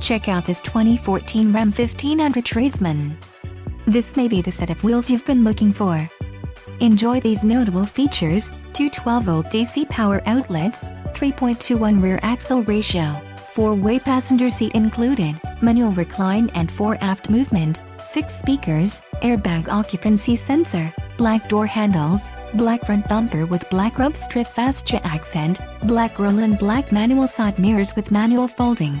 Check out this 2014 Ram 1500 Tradesman. This may be the set of wheels you've been looking for. Enjoy these notable features, two 12-volt DC power outlets, 3.21 rear axle ratio, 4-way passenger seat included, manual recline and fore aft movement, 6 speakers, airbag occupancy sensor, black door handles, black front bumper with black rub strip fascia accent, black grille and black manual side mirrors with manual folding.